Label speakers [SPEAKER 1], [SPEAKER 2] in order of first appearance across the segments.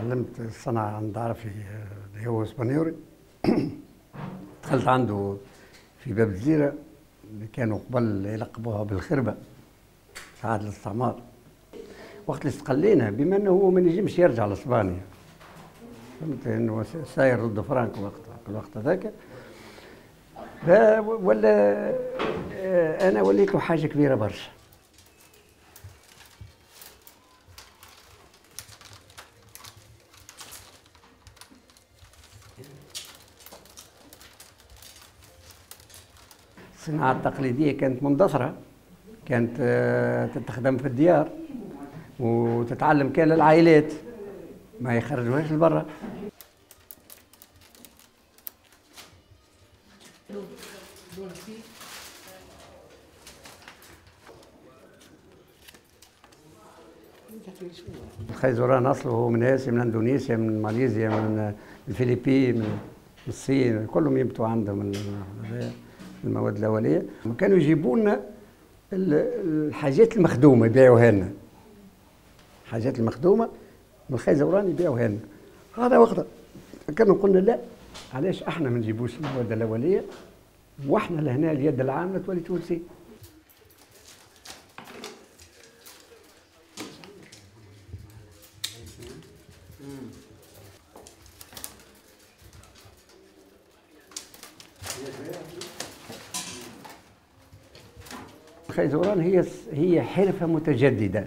[SPEAKER 1] تعلمت الصنعة عند عرفي اللي هو اسبانيولي دخلت عنده في باب الجزيرة اللي كانوا قبل يلقبوها بالخربة عهد الاستعمار. وقت اللي استقلينا بما إنه هو ما نجمش يرجع لإسبانيا. فهمت؟ إنه ساير ضد فرانكو وقت الوقت هذاك ولا آه، أنا وليت حاجة كبيرة برشا. الصناعة التقليدية كانت مندثرة كانت آه، تستخدم في الديار وتتعلم كان للعائلات. ما يخرجوهاش لبرا. الخيزران اصله من آسيا من إندونيسيا من ماليزيا من الفلبين من الصين كلهم ينبتوا عندهم. المواد الأولية. وكانوا يجيبوا لنا الحاجات المخدومة يبيعوها لنا. الحاجات المخدومة من الخيزران يبيعوها لنا. هذا وقتها كانوا قلنا لا علاش إحنا ما نجيبوش المواد الأولية وإحنا لهنا اليد العامله تولي تونسي. الخيزران هي هي حرفة متجددة.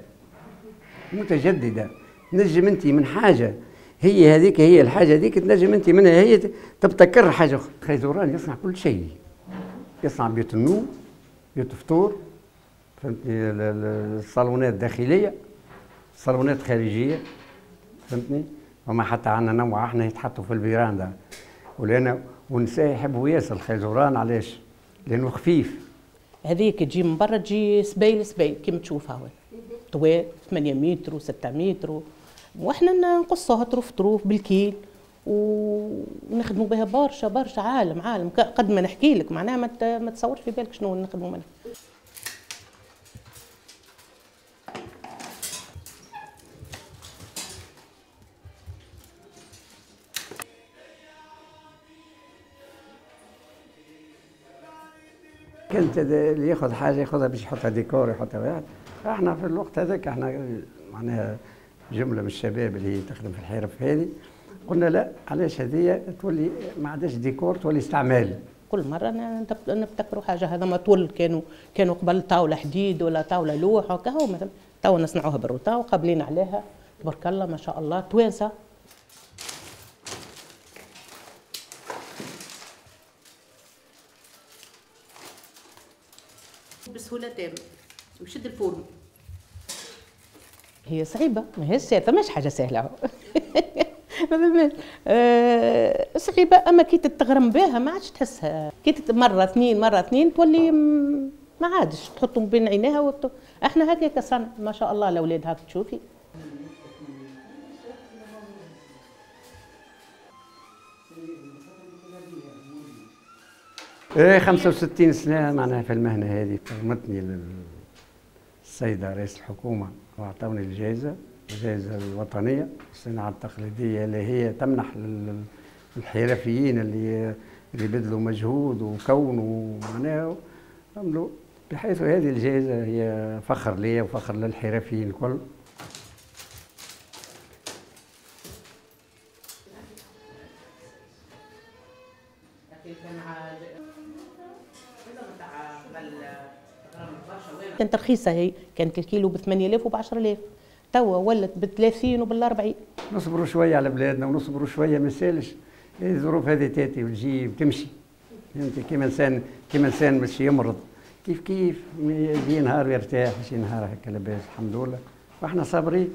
[SPEAKER 1] متجددة. نجم انت من حاجة. هي هذيك هي الحاجة هذيك تنجم انت منها. هي تبتكر حاجة أخرى. خيزران يصنع كل شيء. يصنع بيوت النوم بيوت الفطور فهمتني؟ الصالونات الداخلية الصالونات الخارجيه فهمتني؟ وما حتى عندنا نوع إحنا يتحطوا في البيراندا ولأن والنساء يحبوا ياسر الخيزران علاش؟ لأنه خفيف.
[SPEAKER 2] هذيك تجي من برا تجي سبايل سبايل كيما تشوف هاو طوال 8 متر و6 متر. وإحنا نقصوها طروف طروف بالكيل ونخدموا بها برشا برشا عالم عالم. قد ما نحكي لك معناها ما تصورش في بالك شنو نخدموا منها.
[SPEAKER 1] كنت اللي ياخذ حاجة ياخذها باش يحطها ديكور يحطها إحنا في الوقت هذاك إحنا معناها جملة من الشباب اللي تخدم في الحرف هذه قلنا لا علاش هذه تولي ما عادش ديكور تولي استعمال.
[SPEAKER 2] كل مرة نبتكروا حاجة هذا ما طول كانوا كانوا قبل طاولة حديد ولا طاولة لوح وكهو مثلا تو نصنعوها بال rotin وقابلين عليها تبارك الله ما شاء الله توانسة. بسهولة تامه وشد الفرن هي صعيبة ما هي سهله مش حاجة سهلة. أه صعيبة أما كي تتغرم بها ما عادش تحسها. كي مرة اثنين مرة اثنين تولي ما عادش. تحطهم بين عينيها. إحنا هكاك صنع. ما شاء الله الأولاد هاك تشوفي.
[SPEAKER 1] إيه 65 سنة معناها في المهنة هذه. كرمتني السيدة رئيس الحكومة وأعطوني الجائزة الجائزة الوطنية الصناعه التقليدية اللي هي تمنح للحرفيين اللي اللي بذلوا مجهود وكونوا معناها عملوا بحيث هذه الجائزة هي فخر لي وفخر للحرفيين الكل.
[SPEAKER 2] كانت رخيصه هي. كانت الكيلو ب 8000 وب 10000 توا ولت ب 30 وبال 40
[SPEAKER 1] نصبروا شوية على بلادنا ونصبروا شوية ما سالش الظروف هذه تاتي وتجي وتمشي فهمتي كيما انسان كيما إنسان باش يمرض. كيف كيف؟ يجي نهار ويرتاح يجي نهار هكا لاباس الحمد لله. وإحنا صابرين.